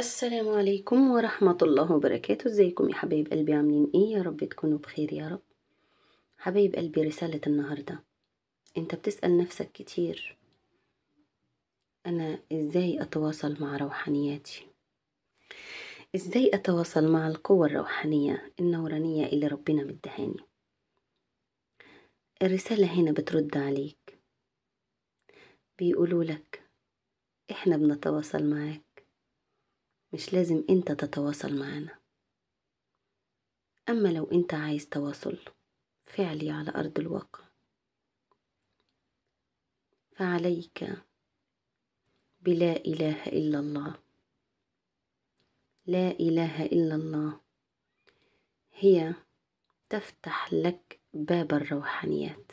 السلام عليكم ورحمة الله وبركاته. إزيكم يا حبايب قلبي؟ عاملين إيه؟ يا رب تكونوا بخير يا رب. حبايب قلبي رسالة النهاردة. أنت بتسأل نفسك كتير أنا إزاي أتواصل مع روحانياتي؟ إزاي أتواصل مع القوة الروحانية النورانية اللي ربنا مدهاني؟ الرسالة هنا بترد عليك. بيقولوا لك إحنا بنتواصل معاك. مش لازم انت تتواصل معانا. أما لو انت عايز تواصل فعلي على أرض الواقع. فعليك بلا إله إلا الله. لا إله إلا الله هي تفتح لك باب الروحانيات.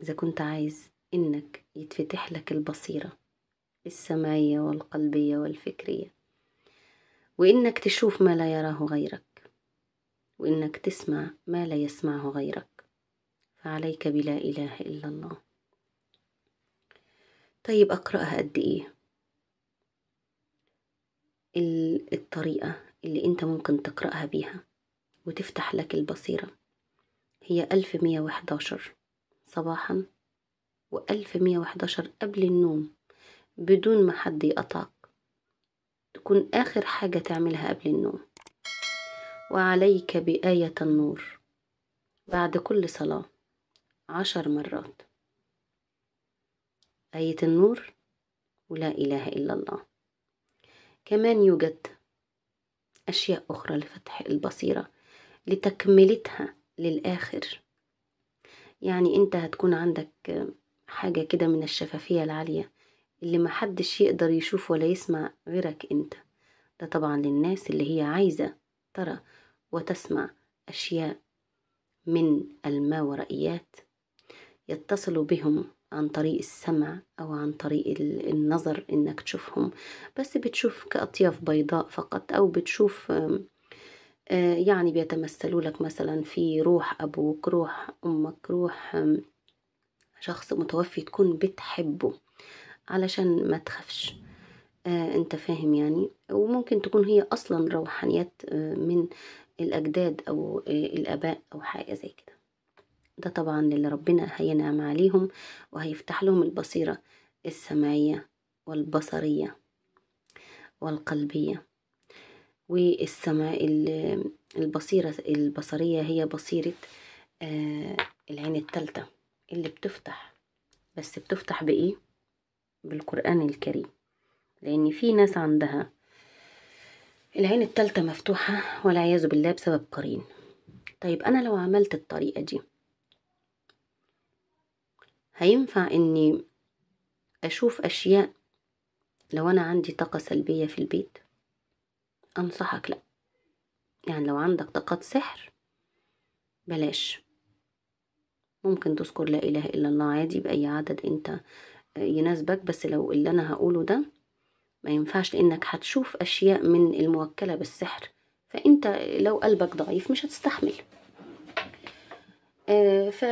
إذا كنت عايز إنك يتفتح لك البصيرة. السمعية والقلبية والفكرية. وإنك تشوف ما لا يراه غيرك. وإنك تسمع ما لا يسمعه غيرك. فعليك بلا إله إلا الله. طيب أقرأها قد إيه؟ الطريقة اللي أنت ممكن تقرأها بيها. وتفتح لك البصيرة. هي ألف مية وحداشر صباحا وألف مية وحداشر قبل النوم. بدون ما حد يقطعك. تكون آخر حاجة تعملها قبل النوم. وعليك بآية النور. بعد كل صلاة. عشر مرات. آية النور. ولا إله إلا الله. كمان يوجد أشياء أخرى لفتح البصيرة. لتكملتها للآخر. يعني أنت هتكون عندك حاجة كده من الشفافية العالية. اللي محدش يقدر يشوف ولا يسمع غيرك انت. ده طبعا للناس اللي هي عايزة ترى وتسمع أشياء من الماورائيات يتصلوا بهم عن طريق السمع أو عن طريق النظر إنك تشوفهم. بس بتشوف كأطياف بيضاء فقط أو بتشوف يعني بيتمثلوا لك مثلا في روح أبوك روح أمك روح شخص متوفي تكون بتحبه. علشان ما تخافش. آه انت فاهم يعني. وممكن تكون هي أصلا روحانيات آه من الأجداد أو آه الآباء أو حاجة زي كده. ده طبعا اللي ربنا هينعم عليهم وهيفتح لهم البصيرة السمعية والبصرية والقلبية. والسمع البصيرة البصرية هي بصيرة آه العين التالتة اللي بتفتح. بس بتفتح بإيه؟ بالقرآن الكريم لأن في ناس عندها العين التالتة مفتوحة والعياذ بالله بسبب قرين. طيب أنا لو عملت الطريقة دي هينفع إني أشوف أشياء لو أنا عندي طاقة سلبية في البيت؟ أنصحك لأ. يعني لو عندك طاقات سحر بلاش. ممكن تذكر لا إله إلا الله عادي بأي عدد أنت يناسبك بس لو اللي أنا هقوله ده ما ينفعش لأنك هتشوف أشياء من الموكلة بالسحر. فأنت لو قلبك ضعيف مش هتستحمل. آه ف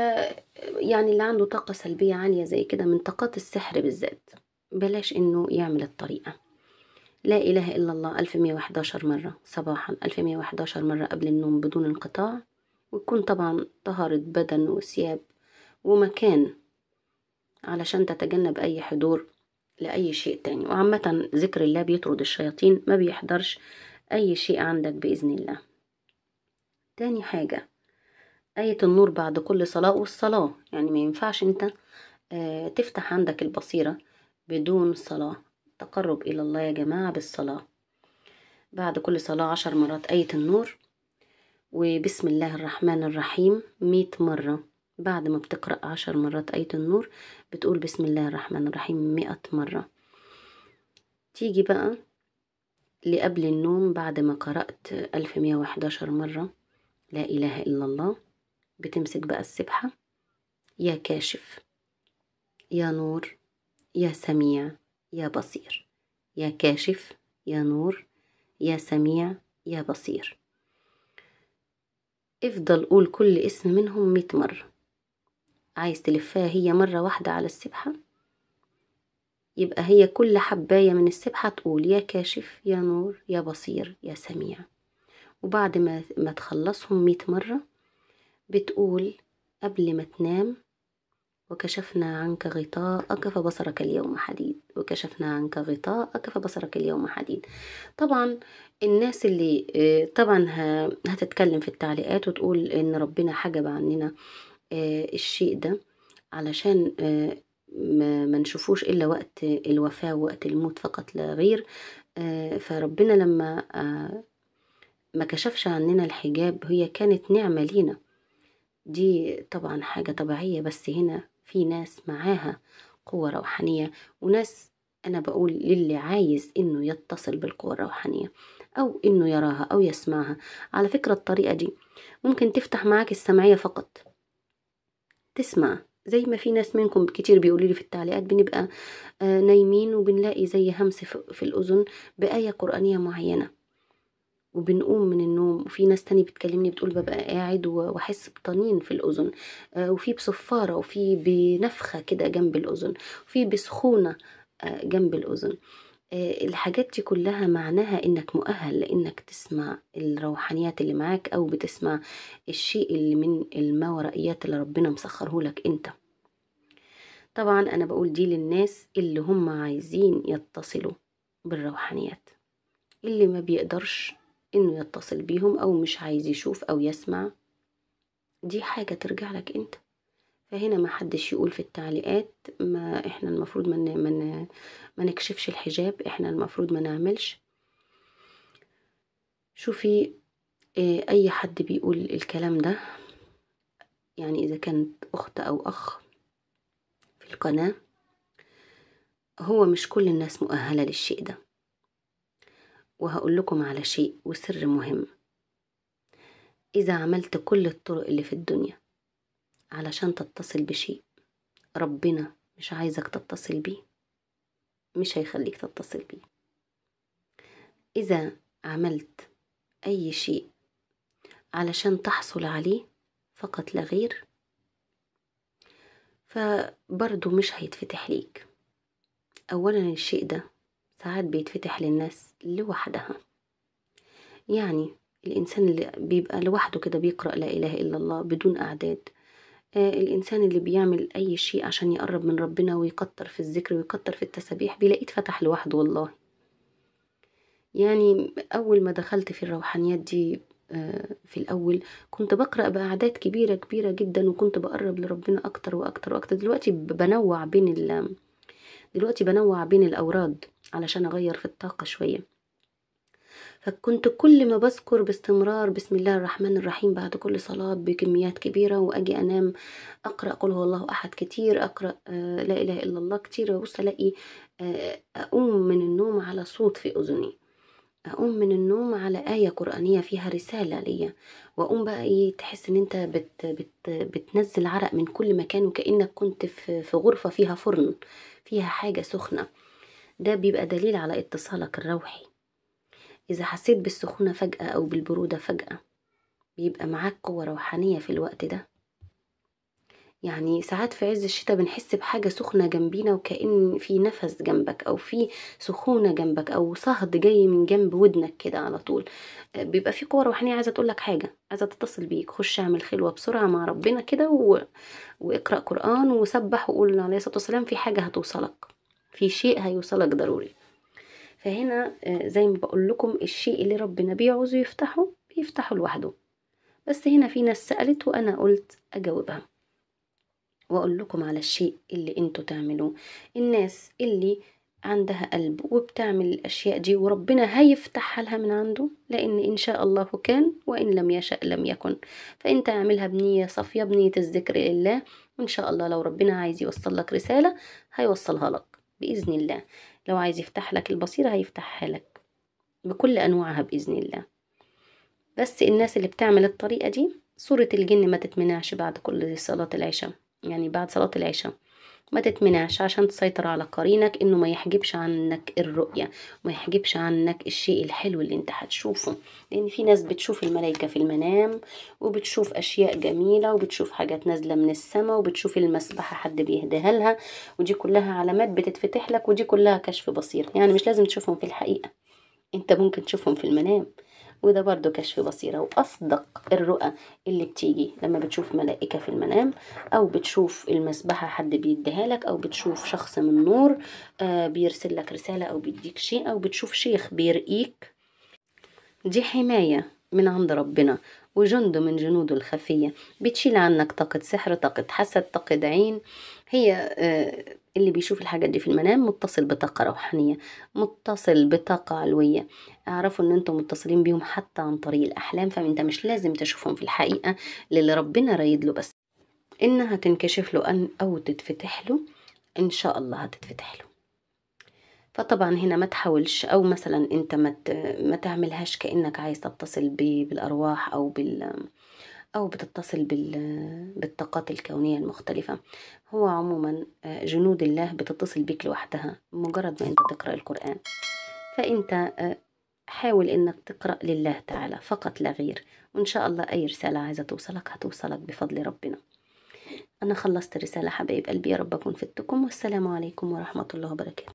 يعني اللي عنده طاقة سلبية عالية زي كده من طاقات السحر بالذات بلاش إنه يعمل الطريقة. لا إله إلا الله ألف مية وحداشر مرة صباحا ألف مية وحداشر مرة قبل النوم بدون انقطاع ويكون طبعا طهارة بدن وثياب ومكان علشان تتجنب أي حضور لأي شيء تاني. وعامة ذكر الله بيطرد الشياطين ما بيحضرش أي شيء عندك بإذن الله. تاني حاجة آية النور بعد كل صلاة والصلاة. يعني ما ينفعش أنت آه تفتح عندك البصيرة بدون صلاة. تقرب إلى الله يا جماعة بالصلاة. بعد كل صلاة عشر مرات آية النور. وبسم الله الرحمن الرحيم مية مرة. بعد ما بتقرأ عشر مرات آية النور بتقول بسم الله الرحمن الرحيم مئة مرة. تيجي بقى لقبل النوم بعد ما قرأت ألف مية وحداشر مرة لا إله إلا الله بتمسك بقى السبحة. يا كاشف يا نور يا سميع يا بصير. يا كاشف يا نور يا سميع يا بصير. افضل قول كل اسم منهم مئة مرة. عايز تلفها هي مرة واحدة على السبحة؟ يبقى هي كل حباية من السبحة تقول يا كاشف يا نور يا بصير يا سميع. وبعد ما ما تخلصهم مية مرة بتقول قبل ما تنام وكشفنا عنك غطاءك فبصرك اليوم حديد. وكشفنا عنك غطاءك فبصرك اليوم حديد. طبعا الناس اللي آه، طبعا هتتكلم في التعليقات وتقول إن ربنا حجب عننا الشيء ده علشان آه، ما نشوفوش إلا وقت الوفاة ووقت الموت فقط لا غير. آه، فربنا لما آه، ما كشفش عننا الحجاب هي كانت نعمة لينا. دي طبعا حاجة طبيعية بس هنا في ناس معاها قوة روحانية وناس أنا بقول للي عايز إنه يتصل بالقوة الروحانية أو إنه يراها أو يسمعها. على فكرة الطريقة دي ممكن تفتح معاك السمعية فقط. تسمع. زي ما في ناس منكم كتير بيقولوا لي في التعليقات بنبقى آه، نايمين وبنلاقي زي همس في الأذن بآية قرآنية معينة. وبنقوم من النوم. وفي ناس تاني بتكلمني بتقول ببقى قاعد وأحس بطنين في الأذن. آه، وفي بصفارة وفي بنفخة كده جنب الأذن. وفي بسخونة آه، جنب الأذن. آه، الحاجات دي كلها معناها إنك مؤهل لانك تسمع الروحانيات اللي معاك أو بتسمع الشيء اللي من الماورائيات اللي ربنا مسخره لك أنت. طبعا أنا بقول دي للناس اللي هم عايزين يتصلوا بالروحانيات اللي ما بيقدرش إنه يتصل بيهم أو مش عايز يشوف أو يسمع. دي حاجة ترجع لك أنت. فهنا ما حدش يقول في التعليقات ما إحنا المفروض ما من من نكشفش الحجاب إحنا المفروض ما نعملش. شوفي آه، أي حد بيقول الكلام ده يعني إذا كانت أخت أو أخ في القناة هو مش كل الناس مؤهلة للشيء ده. وهقول لكم على شيء وسر مهم. إذا عملت كل الطرق اللي في الدنيا علشان تتصل بشيء. ربنا مش عايزك تتصل بيه. مش هيخليك تتصل بيه. إذا عملت أي شيء علشان تحصل عليه فقط لا غير فبرضه مش هيتفتح ليك. أولا الشيء ده ساعات بيتفتح للناس لوحدها. يعني الإنسان اللي بيبقى لوحده كده بيقرأ لا إله إلا الله بدون أعداد الإنسان اللي بيعمل أي شيء عشان يقرب من ربنا ويكتر في الذكر ويكتر في التسابيح بيلاقيه اتفتح لوحده والله. يعني أول ما دخلت في الروحانيات دي آه في الأول كنت بقرأ بأعداد كبيرة كبيرة جدا وكنت بقرب لربنا أكتر وأكتر وأكتر. دلوقتي بنوع بين دلوقتي بنوع بين الأوراد علشان أغير في الطاقة شوية. فكنت كل ما بذكر باستمرار بسم الله الرحمن الرحيم بعد كل صلاة بكميات كبيرة وأجي أنام أقرأ قل هو الله أحد كتير أقرأ آه لا إله إلا الله كتير وأبص ألاقي آه أقوم من النوم على صوت في أذني. أقوم من النوم على آية قرآنية فيها رسالة ليا. وأقوم بقى إيه تحس إن أنت بت بت بتنزل عرق من كل مكان وكأنك كنت في في غرفة فيها فرن فيها حاجة سخنة. ده بيبقى دليل على اتصالك الروحي. إذا حسيت بالسخونة فجأة أو بالبرودة فجأة بيبقى معاك قوة روحانية في الوقت ده. يعني ساعات في عز الشتاء بنحس بحاجة سخنة جنبينا وكأن في نفس جنبك أو في سخونة جنبك أو صهد جاي من جنب ودنك كده على طول. بيبقى في قوة روحانية. عايزة تقولك حاجة عايزة تتصل بيك خش اعمل خلوة بسرعة مع ربنا كده و... واقرأ قرآن وسبح وقول عليه الصلاة والسلام في حاجة هتوصلك في شيء هيوصلك ضروري. فهنا زي ما بقول لكم الشيء اللي ربنا بيعوزه يفتحه بيفتحه لوحده. بس هنا في ناس سألت وأنا قلت أجاوبها. وأقول لكم على الشيء اللي أنتوا تعملوه. الناس اللي عندها قلب وبتعمل الأشياء دي وربنا هيفتحها لها من عنده لأن إن شاء الله كان وإن لم يشأ لم يكن. فأنت اعملها بنية صافية بنية الذكر لله وإن شاء الله لو ربنا عايز يوصل لك رسالة هيوصلها لك. بإذن الله. لو عايز يفتح لك البصيرة هيفتحها لك بكل أنواعها بإذن الله. بس الناس اللي بتعمل الطريقة دي صورة الجن ما تتمنعش بعد كل صلاة العشاء. يعني بعد صلاة العشاء. ما تتمنعش عشان تسيطر على قرينك إنه ما يحجبش عنك الرؤية وما يحجبش عنك الشيء الحلو اللي أنت هتشوفه لأن في ناس بتشوف الملايكة في المنام وبتشوف أشياء جميلة وبتشوف حاجات نازلة من السماء وبتشوف المسبحة حد بيهديها لها ودي كلها علامات بتتفتح لك ودي كلها كشف بصير. يعني مش لازم تشوفهم في الحقيقة أنت ممكن تشوفهم في المنام. وده برضو كشف بصيرة وأصدق الرؤى اللي بتيجي لما بتشوف ملائكة في المنام أو بتشوف المسبحة حد بيديها لك أو بتشوف شخص من نور آه بيرسل لك رسالة أو بيديك شيء أو بتشوف شيخ بيرقيك دي حماية. من عند ربنا وجند من جنوده الخفية. بتشيل عنك طاقة سحر طاقة حسد طاقة عين. هي آه، اللي بيشوف الحاجات دي في المنام متصل بطاقة روحانية متصل بطاقة علوية. اعرفوا إن أنتم متصلين بيهم حتى عن طريق الأحلام فأنت مش لازم تشوفهم في الحقيقة للي ربنا رايد له بس. إنها تنكشف له أن أو تتفتح له إن شاء الله هتتفتح له. فطبعا هنا ما تحاولش أو مثلا أنت ما ما تعملهاش كأنك عايز تتصل بالأرواح أو بال أو بتتصل بال- بالطاقات الكونية المختلفة. هو عموما آه، جنود الله بتتصل بيك لوحدها مجرد ما أنت تقرأ القرآن. فأنت آه، حاول إنك تقرأ لله تعالى فقط لا غير. وإن شاء الله أي رسالة عايزة توصلك هتوصلك بفضل ربنا. أنا خلصت رسالة حبايب قلبي يا رب أكون فدتكم. والسلام عليكم ورحمة الله وبركاته.